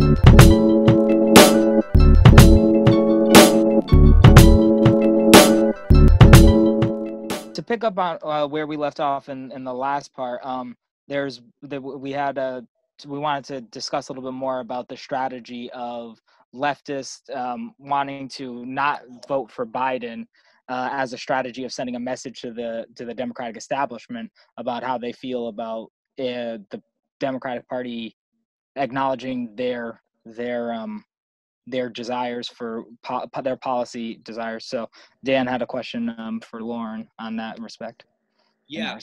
To pick up on uh, where we left off in, in the last part, um, there's the, we had a we wanted to discuss a little bit more about the strategy of leftists um, wanting to not vote for Biden uh, as a strategy of sending a message to the to the Democratic establishment about how they feel about uh, the Democratic Party acknowledging their their um, their desires for po- their policy desires. So Dan had a question um, for Lauren on that respect. Yeah,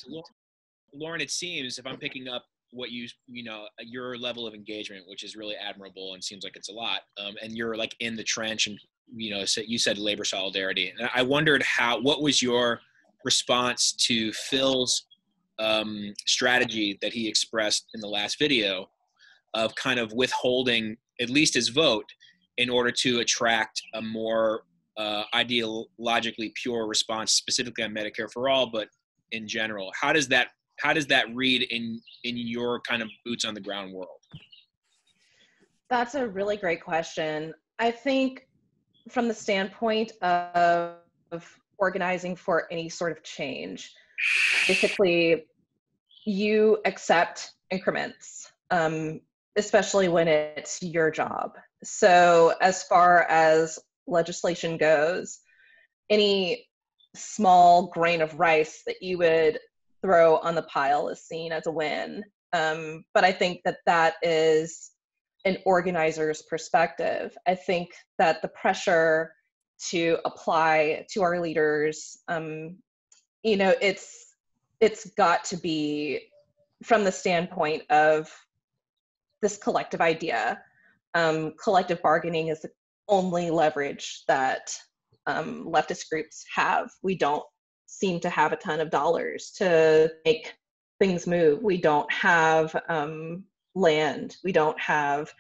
Lauren, it seems if I'm picking up what you you know your level of engagement which is really admirable and seems like it's a lot um, and you're like in the trench and you know so you said labor solidarity and i wondered how what was your response to phil's um, strategy that he expressed in the last video of kind of withholding at least his vote in order to attract a more uh, ideologically pure response specifically on medicare for all but in general. How does that how does that read in in your kind of boots on the ground world? That's a really great question. I think from the standpoint of, organizing for any sort of change basically you accept increments. Um, especially when it's your job so as far as legislation goes any small grain of rice that you would throw on the pile is seen as a win. Um, but I think that that is an organizer's perspective. I think that the pressure to apply to our leaders, um, you know, it's it's got to be from the standpoint of this collective idea. Um, collective bargaining is the only leverage that um, leftist groups have. We don't seem to have a ton of dollars to make things move. We don't have um, land. We don't have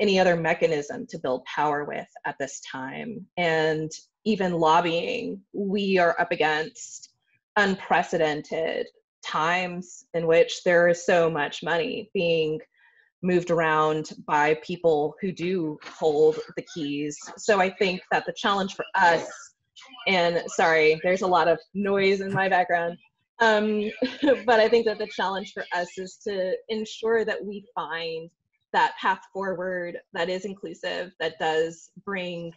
any other mechanism to build power with at this time. And even lobbying, we are up against unprecedented times in which there is so much money being moved around by people who do hold the keys. So I think that the challenge for us and sorry, there's a lot of noise in my background. Um, but I think that the challenge for us is to ensure that we find that path forward that is inclusive, that does bring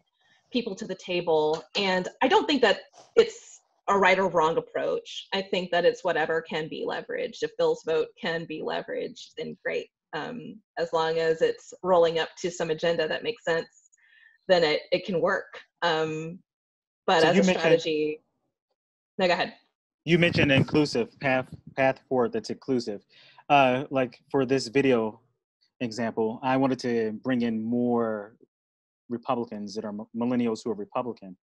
people to the table. And I don't think that it's a right or wrong approach. I think that it's whatever can be leveraged. If Phil's vote can be leveraged, then great. Um, as long as it's rolling up to some agenda that makes sense, then it, it can work. Um, but so as a strategy, no, go ahead. You mentioned inclusive path path forward that's inclusive. Uh, like for this video example, I wanted to bring in more Republicans that are millennials who are Republican,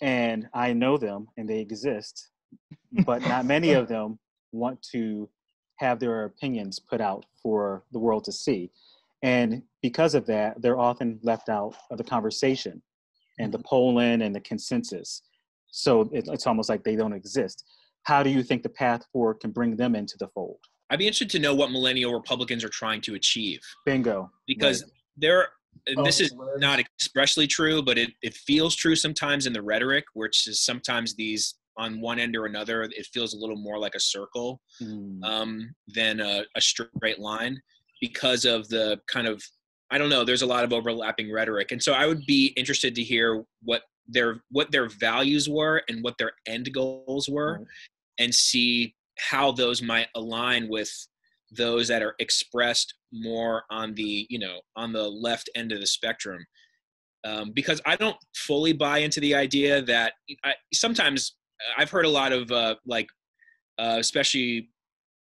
and I know them and they exist, but not many of them want to have their opinions put out for the world to see. And because of that, they're often left out of the conversation and the mm-hmm. polling and the consensus. So it, it's almost like they don't exist. How do you think the path forward can bring them into the fold? I'd be interested to know what millennial Republicans are trying to achieve. Bingo. Because right. they're this is not expressly true, but it, it feels true sometimes in the rhetoric, which is sometimes these on one end or another, it feels a little more like a circle mm. um, than a, a straight line because of the kind of I don't know. There's a lot of overlapping rhetoric, and so I would be interested to hear what their what their values were and what their end goals were, right. and see how those might align with those that are expressed more on the you know on the left end of the spectrum. Um, because I don't fully buy into the idea that I, sometimes I've heard a lot of uh, like, uh, especially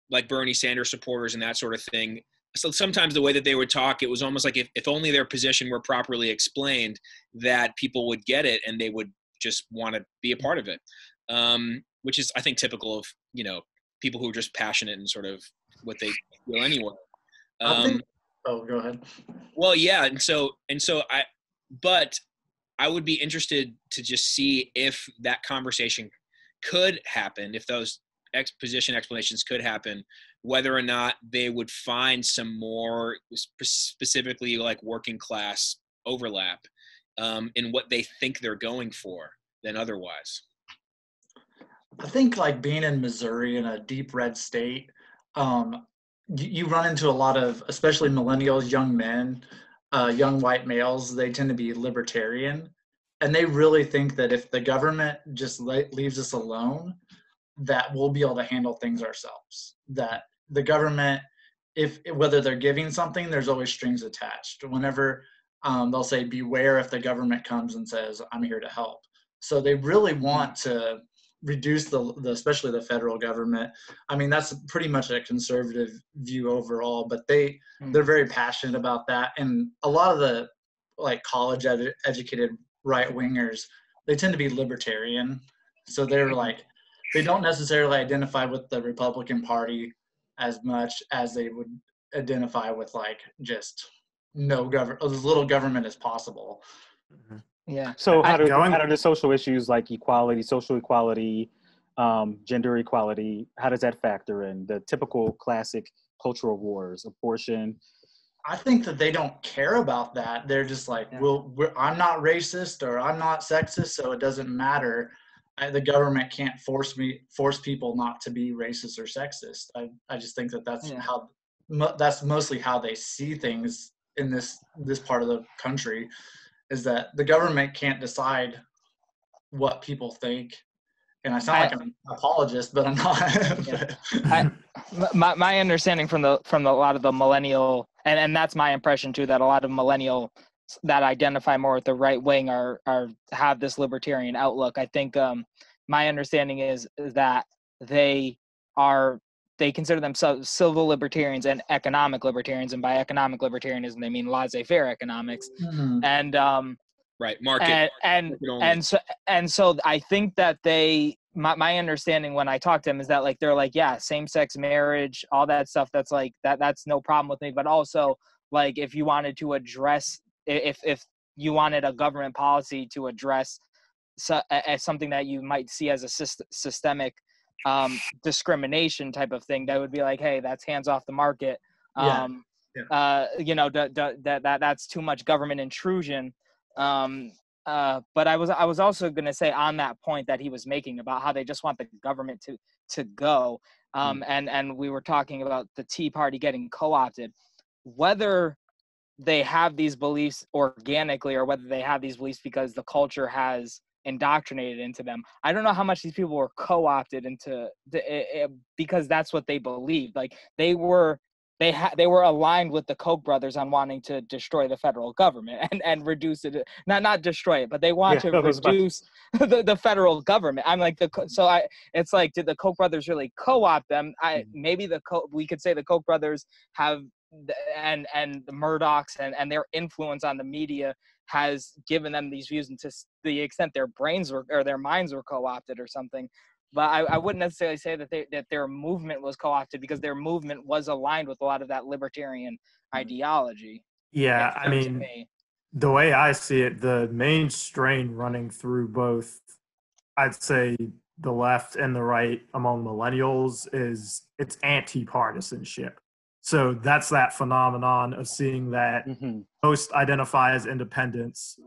like Bernie Sanders supporters and that sort of thing so sometimes the way that they would talk, it was almost like if, if only their position were properly explained, that people would get it and they would just want to be a part of it. Um, which is, I think, typical of you know people who are just passionate and sort of what they feel anyway. Um, oh, go ahead. Well, yeah, and so and so I, but I would be interested to just see if that conversation could happen, if those exposition explanations could happen whether or not they would find some more specifically like working class overlap um, in what they think they're going for than otherwise. I think like being in Missouri in a deep red state, um, you, run into a lot of, especially millennials, young men, uh, young white males. They tend to be libertarian, and they really think that if the government just le- leaves us alone, that we'll be able to handle things ourselves. That the government, if whether they're giving something, there's always strings attached. Whenever um, they'll say, "Beware if the government comes and says I'm here to help." So they really want to reduce the, the especially the federal government. I mean, that's pretty much a conservative view overall, but they mm. they're very passionate about that. And a lot of the like college ed- educated right wingers, they tend to be libertarian. So they're like they don't necessarily identify with the Republican Party as much as they would identify with like just no government as little government as possible. Mm-hmm. Yeah. So how do, going, how do the social issues like equality, social equality, um, gender equality, how does that factor in the typical classic cultural wars, abortion? I think that they don't care about that. They're just like, yeah. well, I'm not racist or I'm not sexist, so it doesn't matter. I, the government can't force me, force people not to be racist or sexist. I, I just think that that's yeah. how, mo- that's mostly how they see things in this this part of the country is that the government can't decide what people think and I sound I, like an apologist, but I'm not. yeah. I, my my understanding from the from the, a lot of the millennial, and and that's my impression too, that a lot of millennial that identify more with the right wing are are have this libertarian outlook. I think um, my understanding is, is that they are they consider themselves civil libertarians and economic libertarians, and by economic libertarianism they mean laissez-faire economics. Mm-hmm. And um, right, market, and and, market and so and so I think that they my, my understanding when I talk to them is that like they're like yeah same sex marriage all that stuff that's like that that's no problem with me but also like if you wanted to address if if you wanted a government policy to address so, as something that you might see as a systemic um, discrimination type of thing that would be like hey that's hands off the market um, yeah. Yeah. Uh, you know that that that's too much government intrusion um, uh, but I was I was also going to say on that point that he was making about how they just want the government to to go, um, mm. and and we were talking about the Tea Party getting co-opted, whether they have these beliefs organically or whether they have these beliefs because the culture has indoctrinated into them. I don't know how much these people were co-opted into the, it, it, because that's what they believed. Like they were they had they were aligned with the Koch brothers on wanting to destroy the federal government and and reduce it not not destroy it, but they want yeah, to reduce the, the federal government. I'm like the so I it's like did the Koch brothers really co-opt them? I mm-hmm. maybe the we could say the Koch brothers have and and the Murdochs and and their influence on the media has given them these views and to the extent their brains were or their minds were co-opted or something but I, I wouldn't necessarily say that they that their movement was co-opted because their movement was aligned with a lot of that libertarian mm. ideology yeah i mean me. the way i see it the main strain running through both i'd say the left and the right among millennials is it's anti-partisanship so that's that phenomenon of seeing that mm-hmm. most identify as independents.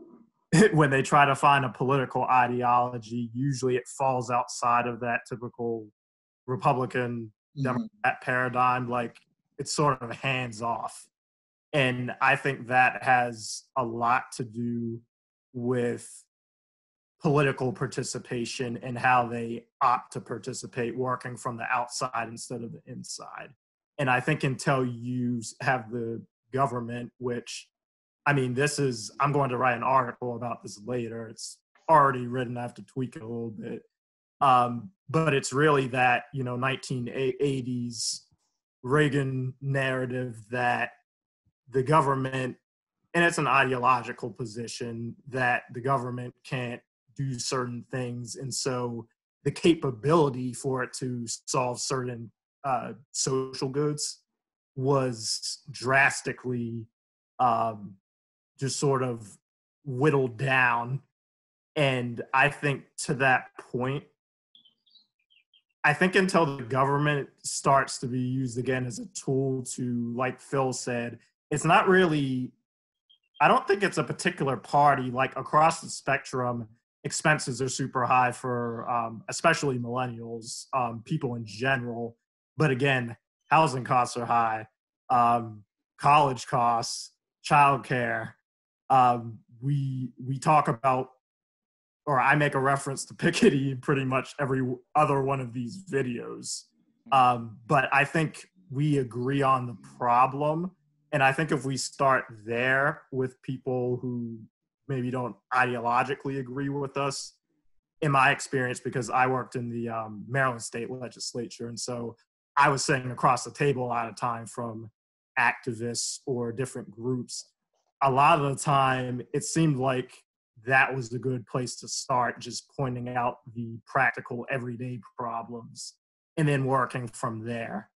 when they try to find a political ideology, usually it falls outside of that typical Republican mm-hmm. Democrat paradigm. Like it's sort of hands off. And I think that has a lot to do with political participation and how they opt to participate working from the outside instead of the inside. And I think until you have the government, which I mean, this is, I'm going to write an article about this later. It's already written. I have to tweak it a little bit. Um, but it's really that, you know, 1980s Reagan narrative that the government, and it's an ideological position that the government can't do certain things. And so the capability for it to solve certain uh, social goods was drastically um, just sort of whittled down. And I think to that point, I think until the government starts to be used again as a tool to, like Phil said, it's not really. I don't think it's a particular party. Like across the spectrum, expenses are super high for um, especially millennials, um, people in general. But again, housing costs are high, um, college costs, childcare. Um, we we talk about or I make a reference to Piketty in pretty much every other one of these videos. Um, but I think we agree on the problem. And I think if we start there with people who maybe don't ideologically agree with us, in my experience, because I worked in the um, Maryland state legislature. And so I was sitting across the table a lot of time from activists or different groups. A lot of the time, it seemed like that was a good place to start, just pointing out the practical everyday problems and then working from there.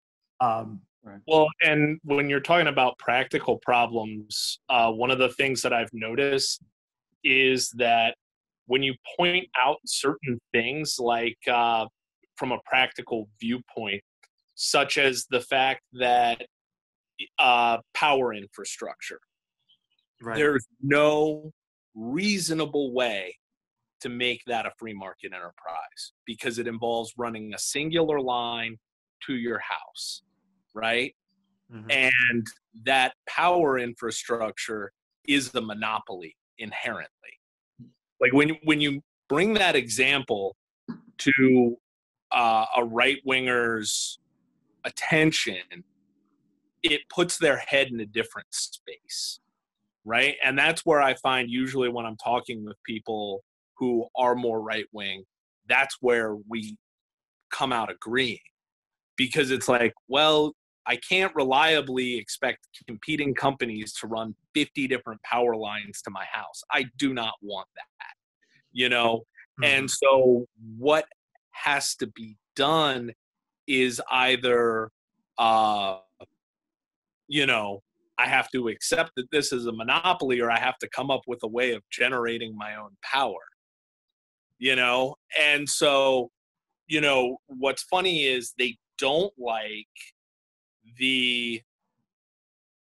Um, right. Well, and when you're talking about practical problems, uh, one of the things that I've noticed is that when you point out certain things, like uh, from a practical viewpoint, such as the fact that uh, power infrastructure, right. there's no reasonable way to make that a free market enterprise because it involves running a singular line to your house, right? Mm-hmm. And that power infrastructure is the monopoly inherently. Like when when you bring that example to uh, a right winger's attention, it puts their head in a different space right? And that's where I find usually when I'm talking with people who are more right wing, that's where we come out agreeing because it's like, well, I can't reliably expect competing companies to run 50 different power lines to my house. I do not want that, you know? Mm-hmm. And so, what has to be done is either, uh, you know, I have to accept that this is a monopoly or I have to come up with a way of generating my own power. You know? And so, you know, what's funny is they don't like the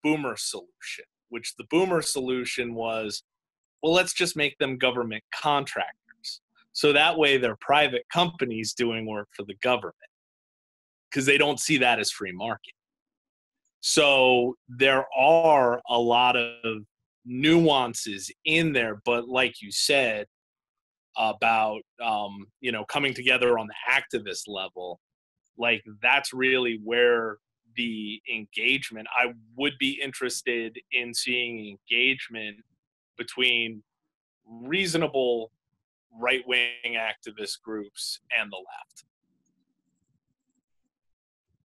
boomer solution, which the boomer solution was, well, let's just make them government contractors. So that way they're private companies doing work for the government because they don't see that as free market. So there are a lot of nuances in there, but like you said about um, you know coming together on the activist level, like that's really where the engagement. I would be interested in seeing engagement between reasonable right wing activist groups and the left.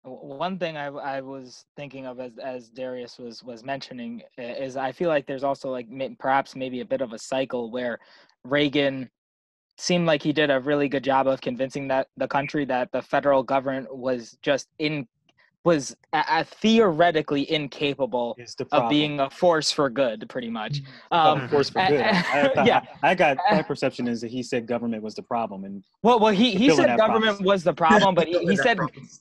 One thing I, I was thinking of as as Darius was was mentioning is I feel like there's also like perhaps maybe a bit of a cycle where Reagan seemed like he did a really good job of convincing that the country that the federal government was just in was a, theoretically incapable of being a force for good, pretty much. Mm-hmm. Um, force for good. I, yeah, I got my perception is that he said government was the problem, and well, well, he he said government promise. was the problem, but he, he said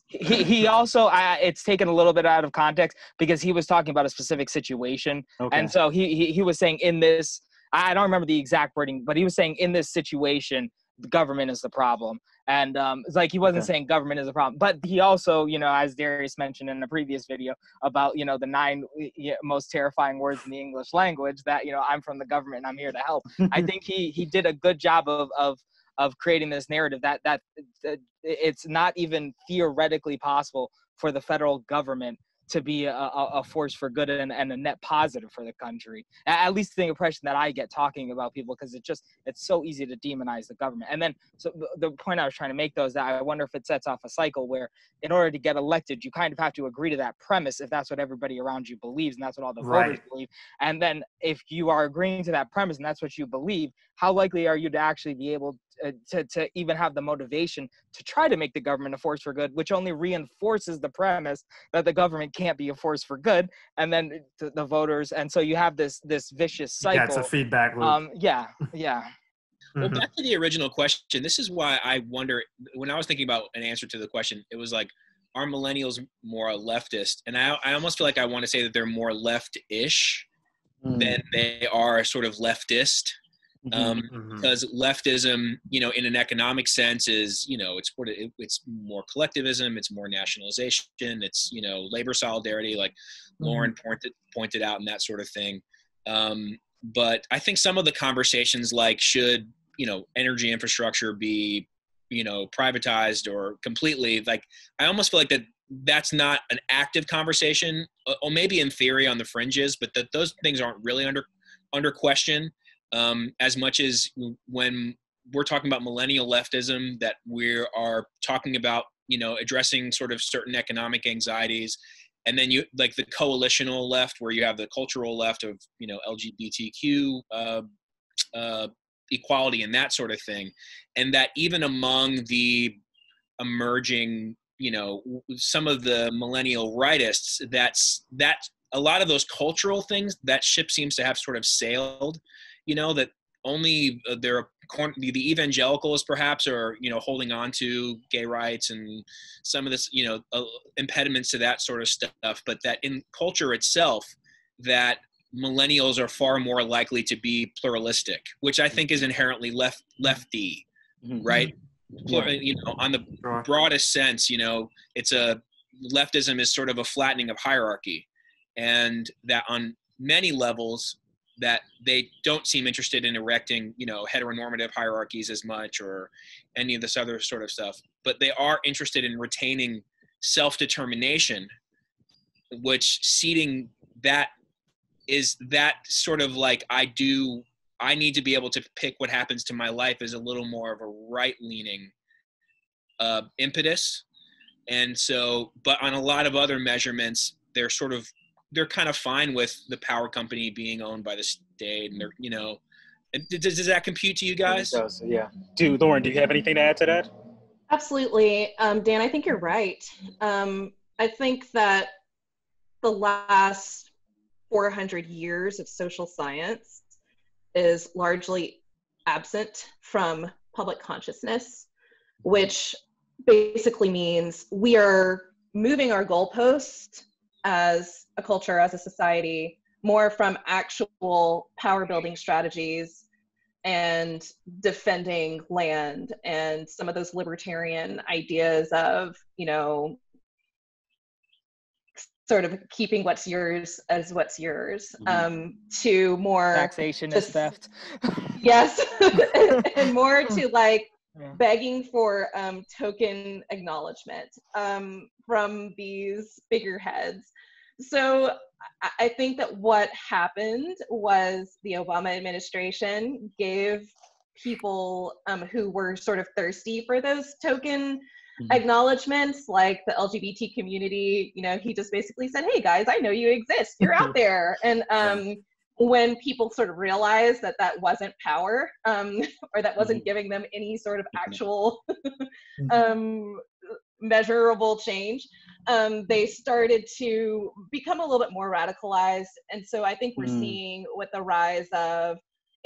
he he also I, it's taken a little bit out of context because he was talking about a specific situation, okay. and so he, he he was saying in this. I don't remember the exact wording, but he was saying in this situation, the government is the problem and um, it's like he wasn't okay. saying government is a problem but he also you know as darius mentioned in a previous video about you know the nine most terrifying words in the english language that you know i'm from the government and i'm here to help i think he he did a good job of of of creating this narrative that that it's not even theoretically possible for the federal government to be a, a force for good and, and, a net positive for the country. At least the impression that I get talking about people, because it's just it's so easy to demonize the government. And then, so the point I was trying to make though is that I wonder if it sets off a cycle where, in order to get elected, you kind of have to agree to that premise if that's what everybody around you believes and that's what all the right. voters believe. And then, if you are agreeing to that premise and that's what you believe, how likely are you to actually be able uh, to, to even have the motivation to try to make the government a force for good, which only reinforces the premise that the government can't be a force for good, and then the, the voters, and so you have this this vicious cycle. Yeah, it's a feedback loop. Um, yeah, yeah. Well, mm-hmm. back to the original question. This is why I wonder when I was thinking about an answer to the question, it was like, are millennials more leftist? And I, I almost feel like I want to say that they're more left-ish mm. than they are sort of leftist. Um, mm-hmm. because leftism, you know, in an economic sense, is you know, it's it's more collectivism, it's more nationalization, it's you know, labor solidarity, like mm-hmm. Lauren pointed pointed out, and that sort of thing. Um, but I think some of the conversations, like should you know, energy infrastructure be you know privatized or completely, like I almost feel like that that's not an active conversation, or maybe in theory on the fringes, but that those things aren't really under under question um, as much as when we're talking about millennial leftism that we are talking about you know addressing sort of certain economic anxieties. And then you like the coalitional left where you have the cultural left of you know lgbtq uh, uh, equality and that sort of thing. And that even among the emerging you know some of the millennial rightists that's that a lot of those cultural things that ship seems to have sort of sailed you know that only uh, there are the evangelicals perhaps are you know holding on to gay rights and some of this you know uh, impediments to that sort of stuff but that in culture itself that millennials are far more likely to be pluralistic which i think is inherently left lefty mm-hmm. right yeah. you know on the broadest sense you know it's a leftism is sort of a flattening of hierarchy and that on many levels that they don't seem interested in erecting, you know, heteronormative hierarchies as much or any of this other sort of stuff, but they are interested in retaining self-determination, which seating that is that sort of like I do I need to be able to pick what happens to my life is a little more of a right leaning uh, impetus. And so, but on a lot of other measurements, they're sort of they're kind of fine with the power company being owned by the state, and they're you know. Does, does that compute to you guys? It does, yeah. Do Lauren, do you have anything to add to that? Absolutely, um, Dan. I think you're right. Um, I think that the last 400 years of social science is largely absent from public consciousness, which basically means we are moving our goalposts as a culture, as a society, more from actual power building strategies and defending land and some of those libertarian ideas of, you know, sort of keeping what's yours as what's yours mm-hmm. um, to more taxation is theft yes and more to like yeah. begging for um, token acknowledgement um, from these figureheads so I think that what happened was the Obama administration gave people um, who were sort of thirsty for those token mm-hmm. acknowledgments, like the LGBT community. You know, he just basically said, "Hey guys, I know you exist. You're out there." And um, when people sort of realized that that wasn't power, um, or that wasn't mm-hmm. giving them any sort of actual mm-hmm. um, measurable change, um, they started to become a little bit more radicalized. And so I think we're mm. seeing with the rise of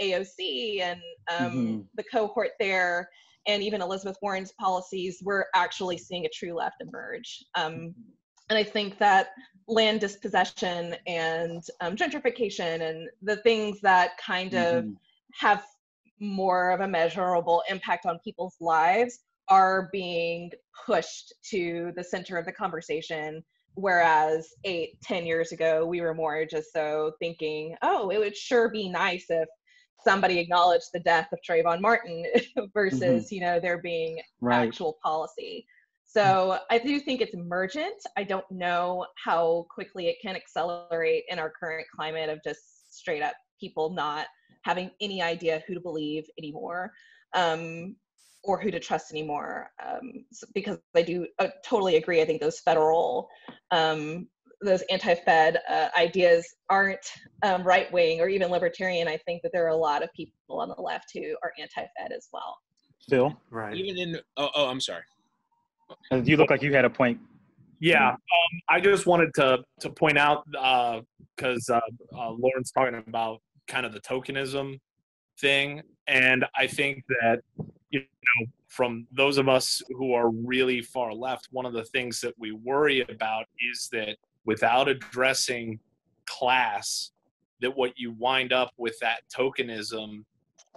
AOC and um, mm-hmm. the cohort there, and even Elizabeth Warren's policies, we're actually seeing a true left emerge. And I think that land dispossession and um, gentrification and the things that kind mm-hmm. of have more of a measurable impact on people's lives are being pushed to the center of the conversation whereas eight ten years ago we were more just so thinking oh it would sure be nice if somebody acknowledged the death of Trayvon Martin versus mm-hmm. you know there being right. actual policy so I do think it's emergent. I don't know how quickly it can accelerate in our current climate of just straight up people not having any idea who to believe anymore. Um, or who to trust anymore um, because i do uh, totally agree. I think those federal um, those anti-fed uh, ideas aren't um, right-wing or even libertarian. I think that there are a lot of people on the left who are anti-fed as well. Phil? Right. Even in oh, oh i'm sorry you look like you had a point yeah um, i just wanted to to point out because uh, uh, uh, lauren's talking about kind of the tokenism thing. And I think that, you know, from those of us who are really far left, one of the things that we worry about is that without addressing class, that what you wind up with that tokenism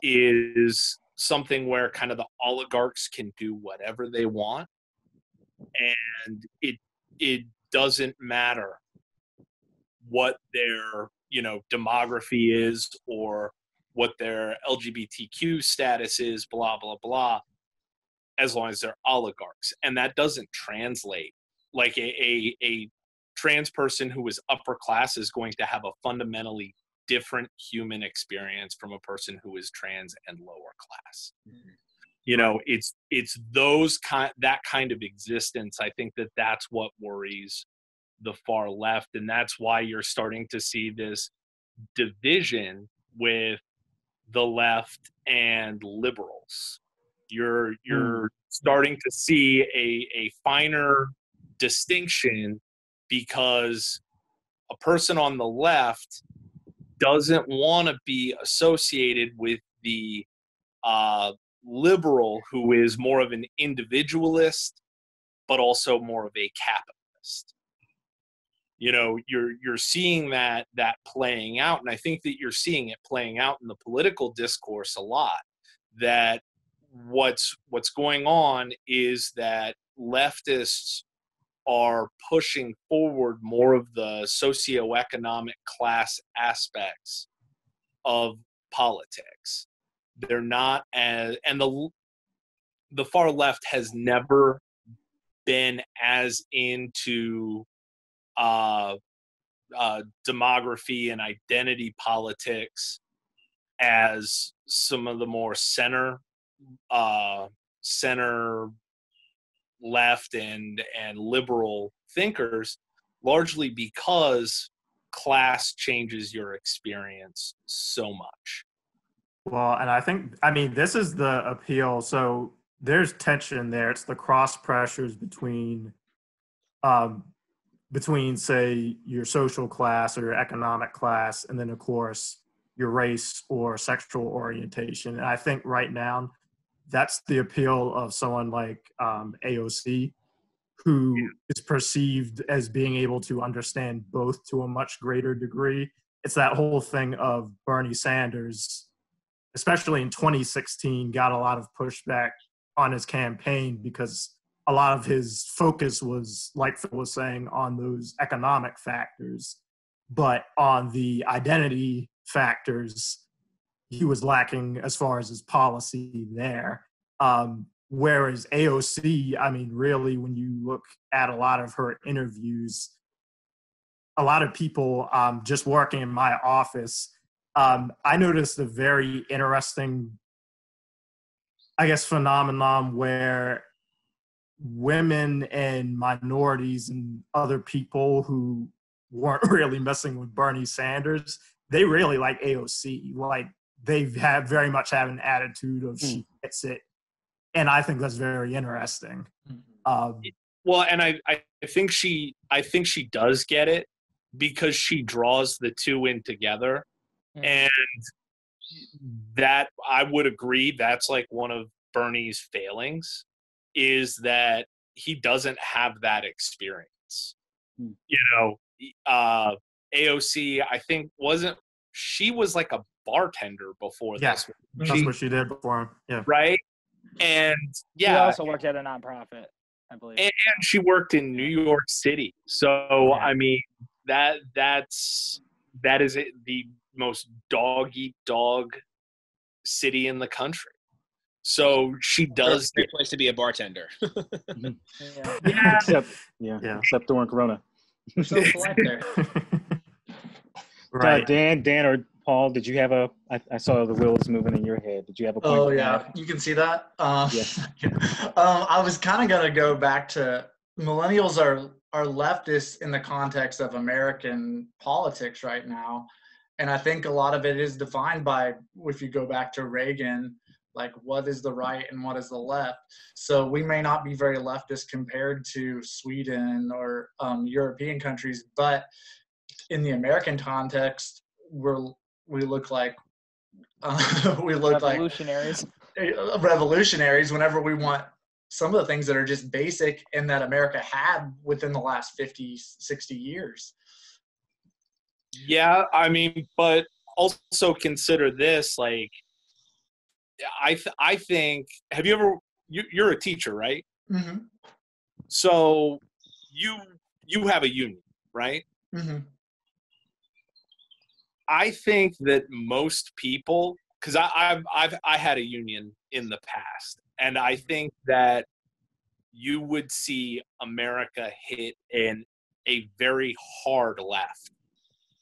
is something where kind of the oligarchs can do whatever they want and it it doesn't matter what their you know demography is or what their lgbtq status is blah blah blah as long as they're oligarchs. And that doesn't translate. Like a, a, a trans person who is upper class is going to have a fundamentally different human experience from a person who is trans and lower class. Mm-hmm. You know it's it's those kind that kind of existence i think that that's what worries the far left and that's why you're starting to see this division with the left and liberals you're you're mm. starting to see a a finer distinction because a person on the left doesn't want to be associated with the uh, liberal who is more of an individualist but also more of a capitalist you know you're you're seeing that that playing out and i think that you're seeing it playing out in the political discourse a lot that what's what's going on is that leftists are pushing forward more of the socioeconomic class aspects of politics. They're not as and the the far left has never been as into uh, uh, demography and identity politics as some of the more center uh, center left and and liberal thinkers largely because class changes your experience so much well and i think i mean this is the appeal so there's tension there it's the cross pressures between um between say your social class or your economic class and then of course your race or sexual orientation and i think right now that's the appeal of someone like um, AOC, who yeah. is perceived as being able to understand both to a much greater degree. It's that whole thing of Bernie Sanders, especially in 2016, got a lot of pushback on his campaign because a lot of his focus was, like Phil was saying, on those economic factors, but on the identity factors he was lacking as far as his policy there. Um, whereas AOC, I mean, really, when you look at a lot of her interviews, a lot of people um, just working in my office, um, I noticed a very interesting, I guess, phenomenon where women and minorities and other people who weren't really messing with Bernie Sanders, they really like AOC. Like they have very much have an attitude of she hmm. gets it, and I think that's very interesting. Mm-hmm. Um, well, and I I think she I think she does get it because she draws the two in together. And that I would agree that's like one of Bernie's failings is that he doesn't have that experience. Mm. You know, uh, AOC I think wasn't she was like a bartender before yeah, this. That's she, what she did before. Yeah. Right. And yeah. She also worked at a nonprofit, I believe. And, and she worked in New York City. So yeah. I mean that that's that is it, the most dog eat dog city in the country. So she does. Great place to be a bartender. yeah. yeah. Except yeah, yeah. Except during Corona. So right. Uh, Dan, Dan, or Paul, did you have a? I, I saw the wheels moving in your head. Did you have a point? Oh yeah, you can see that. Um, yeah. um, I was kind of gonna go back to millennials are are leftists in the context of American politics right now, and I think a lot of it is defined by if you go back to Reagan, like what is the right and what is the left. So we may not be very leftist compared to Sweden or um, European countries, but in the American context, we're we look like Uh, we look like Revolutionaries. uh, revolutionaries whenever we want some of the things that are just basic and that America had within the last 50, 60 years. Yeah, I mean, but also consider this like I th- I think have you ever you, you're a teacher, right? Mm-hmm. So you you have a union, right? Mm-hmm. I think that most people, because I've I've I had a union in the past, and I think that you would see America hit in a very hard left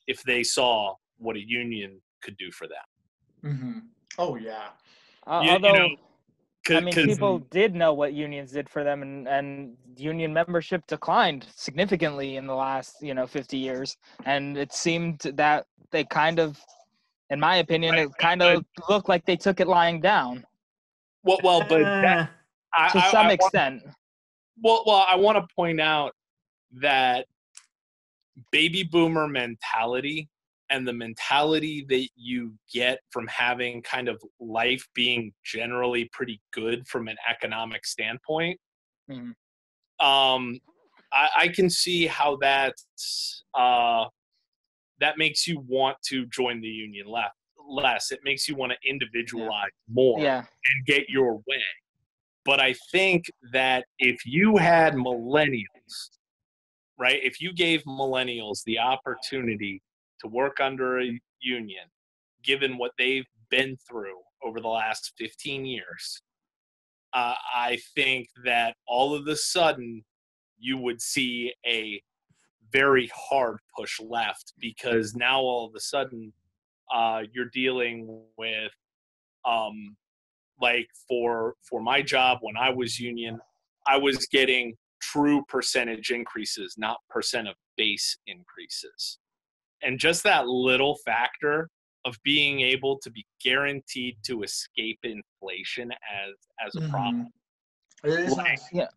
if they saw what a union could do for them. Mm-hmm. Oh yeah. Uh, You- you although, know, I mean, people did know what unions did for them, and, and union membership declined significantly in the last, you know, 50 years. And it seemed that they kind of, in my opinion, Right, it kind of looked like they took it lying down well, well, but that, Eh, I, to I- some I want- extent. well, well, I want to point out that baby boomer mentality and the mentality that you get from having kind of life being generally pretty good from an economic standpoint. Mhm. Um, I, I can see how that uh, that makes you want to join the union less. Less, it makes you want to individualize more Yeah. and get your way. But I think that if you had millennials, right, if you gave millennials the opportunity to work under a union, given what they've been through over the last 15 years, uh, I think that all of a sudden you would see a very hard push left because now all of a sudden uh, you're dealing with um, like for for my job when I was union, I was getting true percentage increases, not percent of base increases. And just that little factor of being able to be guaranteed to escape inflation as as a Mhm. problem. It is Like, nice. yeah.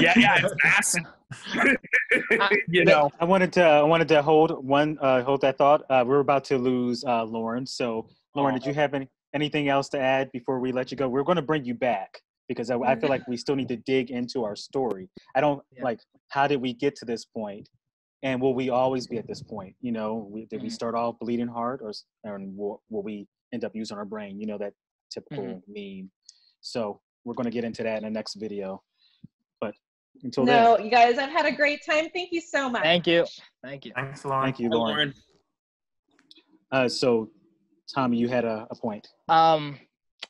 Yeah, yeah, it's massive. you know, I wanted to I wanted to hold one uh, hold that thought. Uh, we're about to lose uh, Lauren. So Lauren, did you have any anything else to add before we let you go? We're going to bring you back because I, I feel like we still need to dig into our story. I don't Yeah. like how did we get to this point, and will we always be at this point? You know, we, did we Mhm. start off bleeding heart, or and will, will we end up using our brain? You know that typical meme. So we're going to get into that in the next video. But until then, No, you guys, I've had a great time. Thank you so much. Thank you. Thank you. Thanks, Lauren. thank you, Lauren. Lauren. Uh, so, Tommy, you had a, a point. um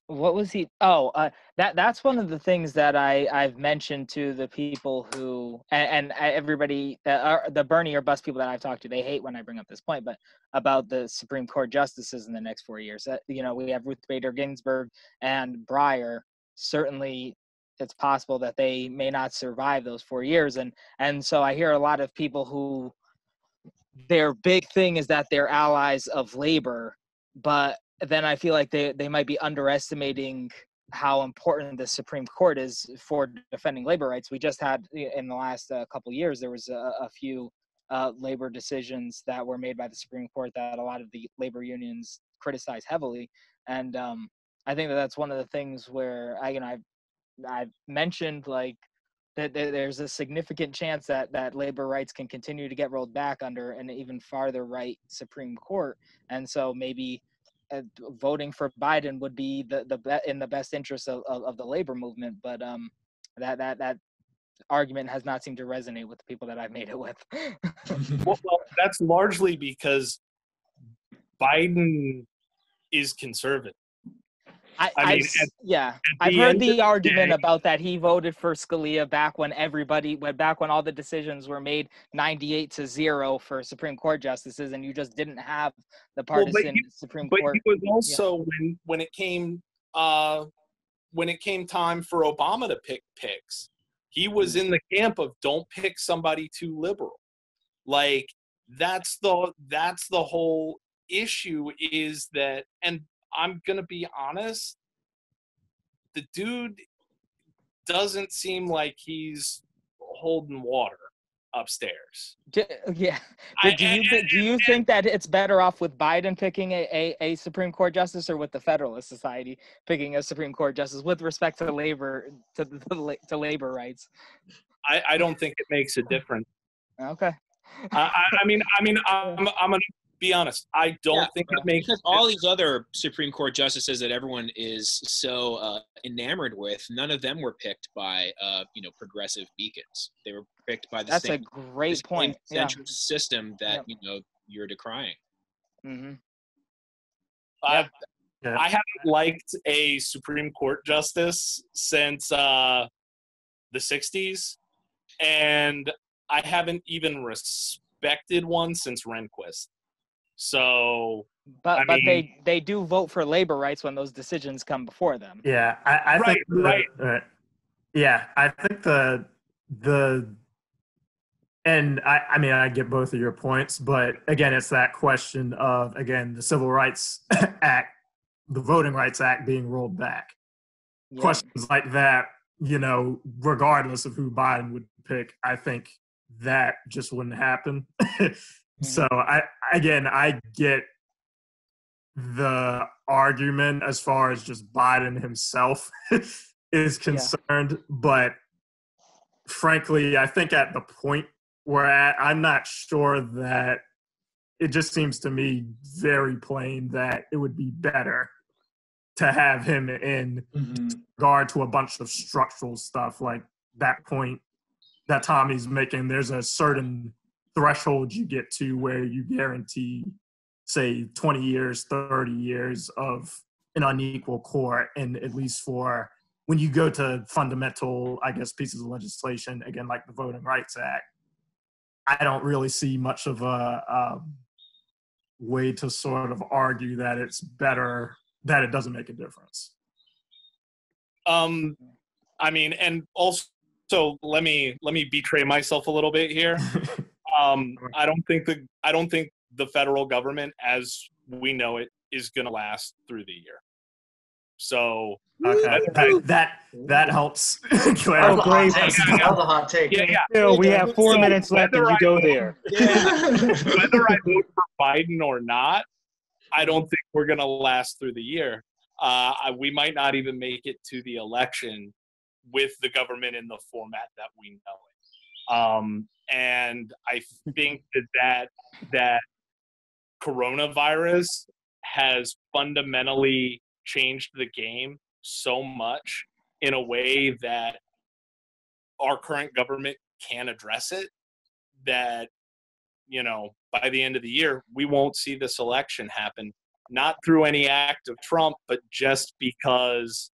what was he oh uh that that's one of the things that i i've mentioned to the people who and, and everybody uh, are the bernie or bust people that i've talked to they hate when i bring up this point but about the supreme court justices in the next four years uh, you know we have ruth bader ginsburg and breyer. Certainly it's possible that they may not survive those four years and and so i hear a lot of people who their big thing is that they're allies of labor but then I feel like they, they might be underestimating how important the Supreme Court is for defending labor rights. We just had in the last uh, couple years there was a, a few uh, labor decisions that were made by the Supreme Court that a lot of the labor unions criticize heavily, and um, I think that that's one of the things where I you know I've, I've mentioned like that there's a significant chance that that labor rights can continue to get rolled back under an even farther right Supreme Court, and so maybe voting for Biden would be the the be- in the best interest of, of, of the labor movement. But um, that that that argument has not seemed to resonate with the people that I've made it with. well, well, that's largely because Biden is conservative. I, I mean, at- yeah, I've heard the the argument day- about that he voted for Scalia back when everybody, when back when all the decisions were made 98 to zero for Supreme Court justices, and you just didn't have the Well, but partisan he- Supreme But Court. he was also when when it came uh, when it came time for Obama to pick picks, he was in the camp of don't pick somebody too liberal. Like that's the that's the whole issue is that and I'm gonna be honest, the dude doesn't seem like he's holding water. upstairs. Do, yeah. Do, do you do you think that it's better off with Biden picking a, a, a Supreme Court justice or with the Federalist Society picking a Supreme Court justice with respect to labor to to, to labor rights? I, I don't think it makes a difference. Okay. I, I mean, I mean, I'm, I'm gonna be honest. I don't Yeah, think it makes because all these other Supreme Court justices that everyone is so uh, enamored with, none of them were picked by uh, you know progressive beacons. They were picked by the That's a same, great the same point. Yeah. central system that Yep. you know you're decrying. hmm I've, Yeah. I haven't liked a Supreme Court justice since uh, the '60s, and I haven't even respected one since Rehnquist. So But I but they mean- they do vote for labor rights when those decisions come before them. Yeah, I, I Right, think the- right. uh, yeah, I think the the and I, I mean I get both of your points, but again, it's that question of again the Civil Rights Act, the Voting Rights Act being rolled back. Yeah. Questions like that, you know, regardless of who Biden would pick, I think that just wouldn't happen. so I again I get the argument as far as just Biden himself is concerned, but frankly, I think at the point we're at, I'm not sure that it just seems to me very plain that it would be better to have him in Mhm. regard to a bunch of structural stuff like that point that Tommy's making. There's a certain threshold you get to where you guarantee, say, 20 years, 30 years of an unequal court, and at least for when you go to fundamental, I guess, pieces of legislation, again, like the Voting Rights Act, I don't really see much of a, um way to sort of argue that it's better that it doesn't make a difference. Um, I mean, and also so let me let me betray myself a little bit here. Um, I don't think the I don't think the federal government, as we know it, is going to last through the year. So Okay, that that, that helps. That was clarify. a hot great. take. That hot take. yeah, yeah. Still, we have four So minutes left, and whether you I- go there. Whether I vote for Biden or not, I don't think we're going to last through the year. Uh, we might not even make it to the election with the government in the format that we know it. Um, and I think that that that coronavirus has fundamentally changed the game so much in a way that our current government can't address it that you know by the end of the year we won't see this election happen not through any act of trump but just because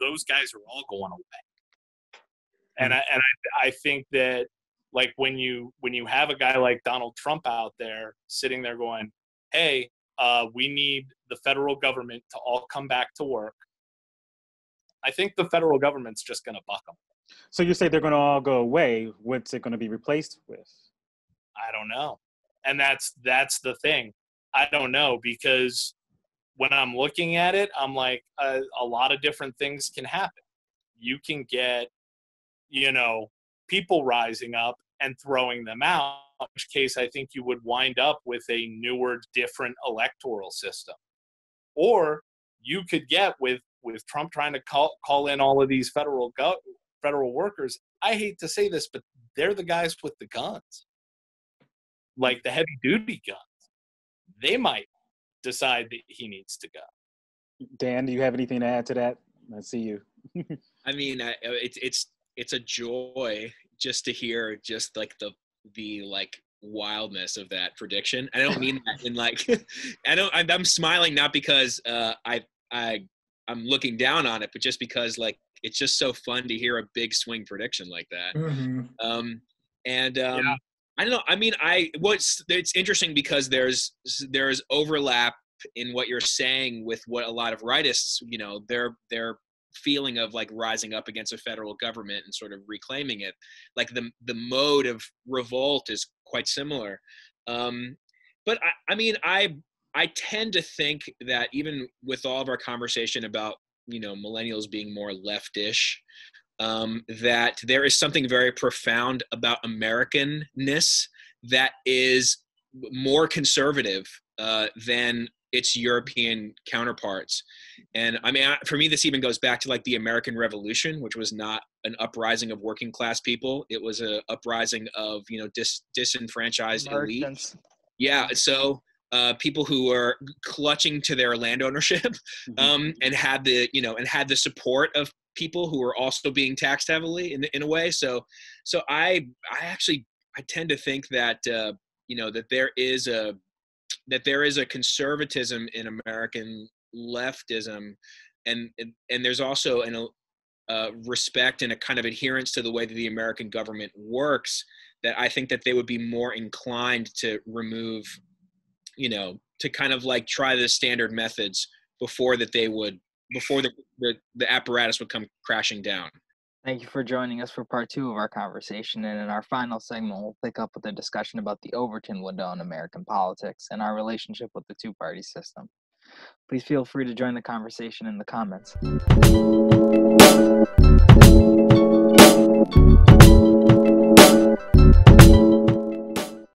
those guys are all going away. And hmm. I, and I, I think that like when you when you have a guy like donald trump out there sitting there going hey uh, we need the federal government to all come back to work i think the federal government's just going to buck them So you say they're going to all go away. What's it going to be replaced with? I don't know. And that's that's the thing. I don't know because when I'm looking at it, I'm like a, a lot of different things can happen. You can get, you know, people rising up and throwing them out. In which case, I think you would wind up with a newer, different electoral system. Or you could get with with Trump trying to call call in all of these federal go- federal workers. I hate to say this, but they're the guys with the guns like the heavy duty guns, they might decide that he needs to go. Dan, do you have anything to add to that? I see you. I mean, it's it's it's a joy just to hear just like the the like wildness of that prediction. I don't mean that in like I don't. I'm, I'm smiling not because uh, I I I'm looking down on it, but just because like it's just so fun to hear a big swing prediction like that. Mhm. Um, and um, Yeah. I don't know. I mean, I what's it's interesting because there's there's overlap in what you're saying with what a lot of rightists, you know, their their feeling of like rising up against a federal government and sort of reclaiming it. Like the the mode of revolt is quite similar. Um, but I, I mean, I I tend to think that even with all of our conversation about you know millennials being more leftish, um, that there is something very profound about Americanness that is more conservative uh, than its European counterparts. And I mean, for me, this even goes back to like the American Revolution, which was not an uprising of working class people. It was an uprising of you know dis- disenfranchised elites. Yeah, so uh, people who were clutching to their land ownership mm-hmm. um, and had the you know and had the support of people who were also being taxed heavily in in a way. So so I I actually I tend to think that uh, you know that there is a that there is a conservatism in American leftism, and and, there's also an uh, respect and a kind of adherence to the way that the American government works that I think that they would be more inclined to remove, you know, to kind of like try the standard methods before that they would before the, the, the apparatus would come crashing down. Thank you for joining us for part two of our conversation. And in our final segment, we'll pick up with a discussion about the Overton window in American politics and our relationship with the two party system. Please feel free to join the conversation in the comments.